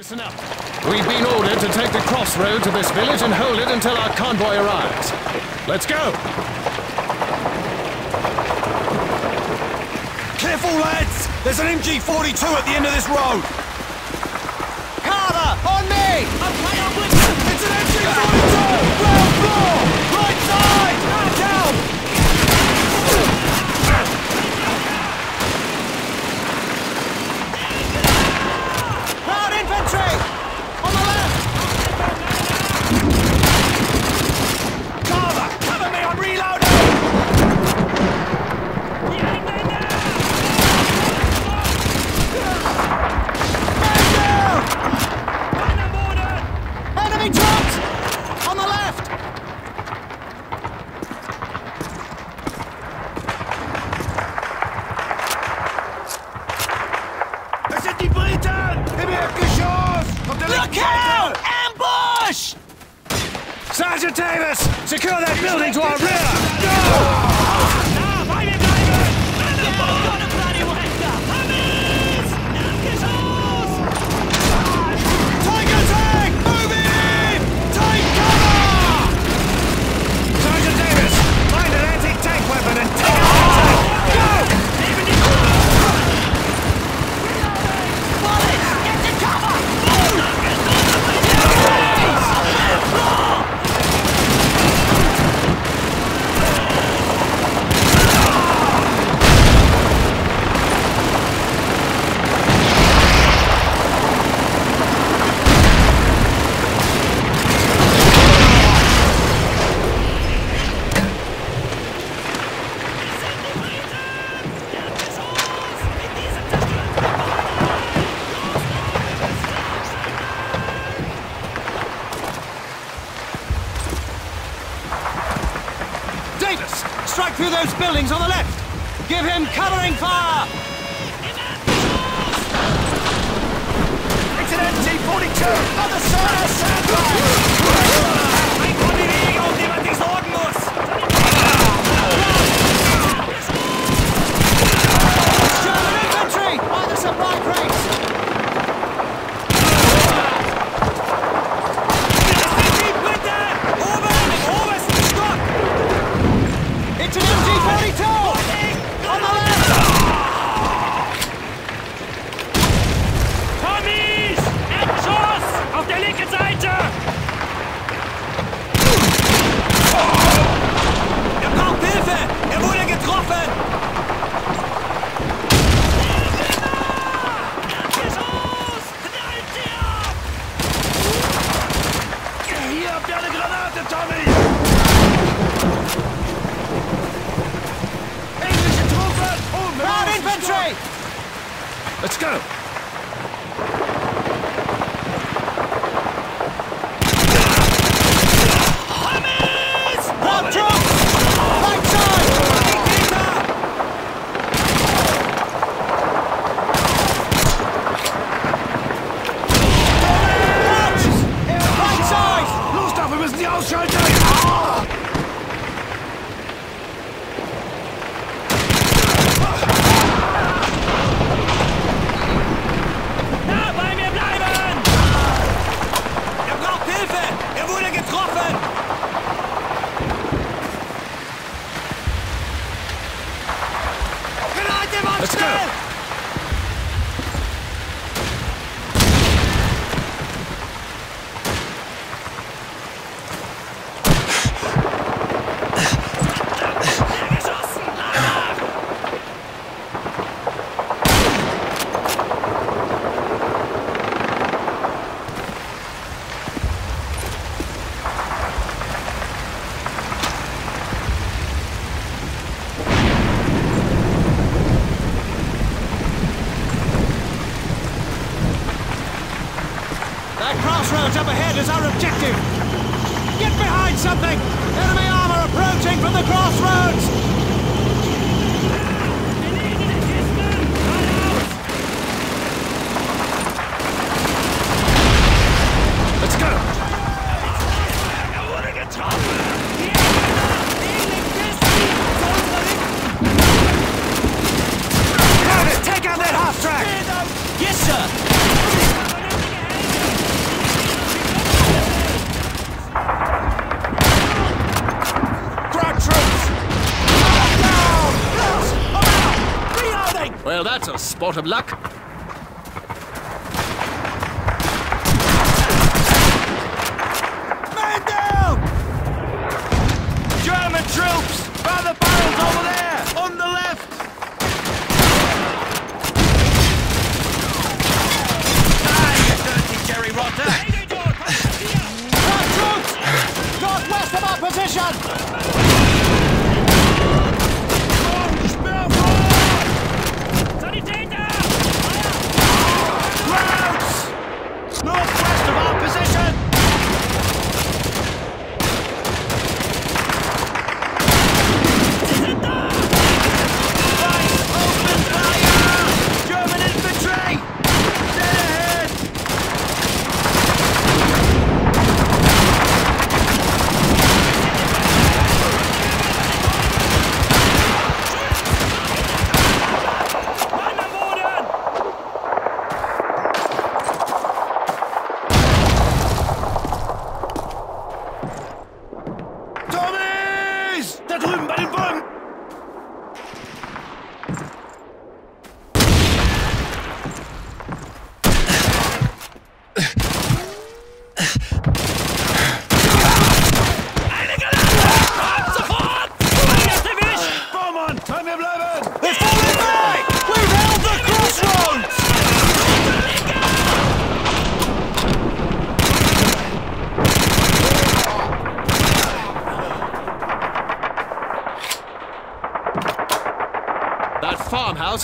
Listen up. We've been ordered to take the crossroad to this village and hold it until our convoy arrives. Let's go! Careful, lads! There's an MG-42 at the end of this road! Carter, on me! Strike through those buildings on the left! Give him covering fire! It's an MG-42! Other side! Sandbag! That crossroads up ahead is our objective. Get behind something! Enemy armor approaching from the crossroads! That's a spot of luck.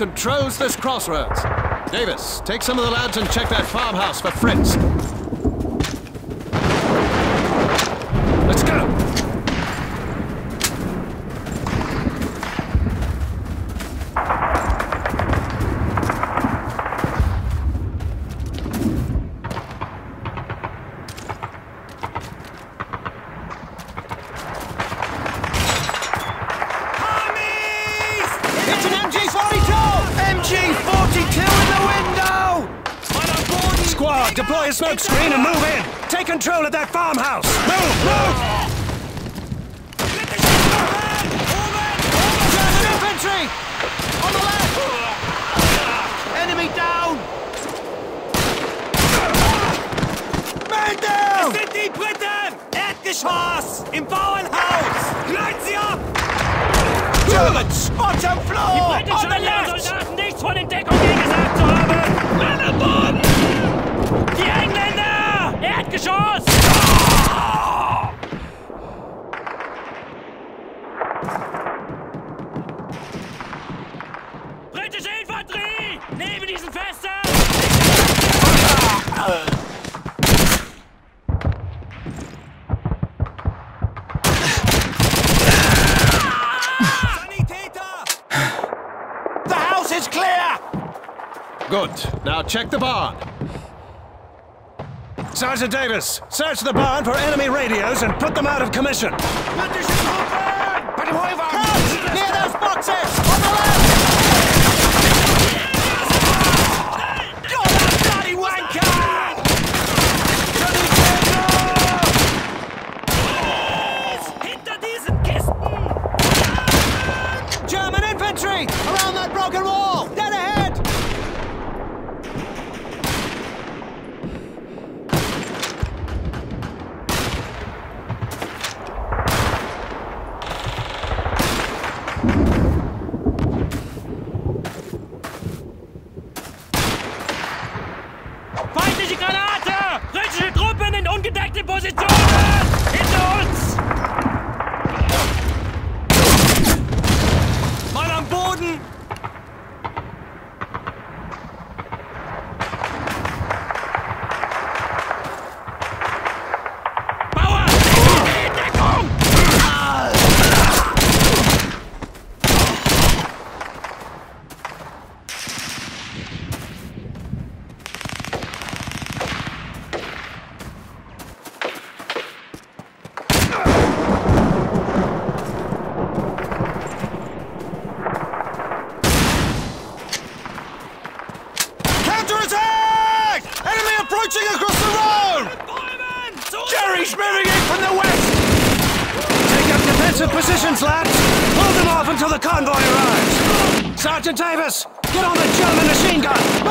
Controls this crossroads. Davis, take some of the lads and check that farmhouse for Fritz. Squad, deploy a smoke screen and move in! Take control of that farmhouse! Move, move! German infantry! On the left! Enemy down! Man down! sind die Briten! Erdgeschoss! Im Bauernhaus! Gleiten sie ab! Germans! Bottom floor! Heute On the scheinen ihre left! Soldaten nichts von Entdeckung gesagt zu haben! Mann am Boden! Die Engländer! Erdgeschoss! Britische Infanterie! Neben diesen Fässern! Sanitäter! The house is clear! Good. Now check the barn. Sergeant Davis, search the barn for enemy radios and put them out of commission. Britische Truppen! Bei dem Heuwagen! Near those boxes! On the left! Got that bloody wanker! Sanitäter! Hinter diesen Kisten! German infantry! Around that broken wall! Dead ahead! Feindliche Granate! Britische Truppen in ungedeckten Positionen! Hinter uns! Mann am Boden! Bauer! In Deckung! Counterattack! Enemy approaching across the road! Bäumen! Zu Jerry's moving in from the west! Take up defensive positions, lads! Hold them off until the convoy arrives! Sergeant Davis, Get on the German machine gun!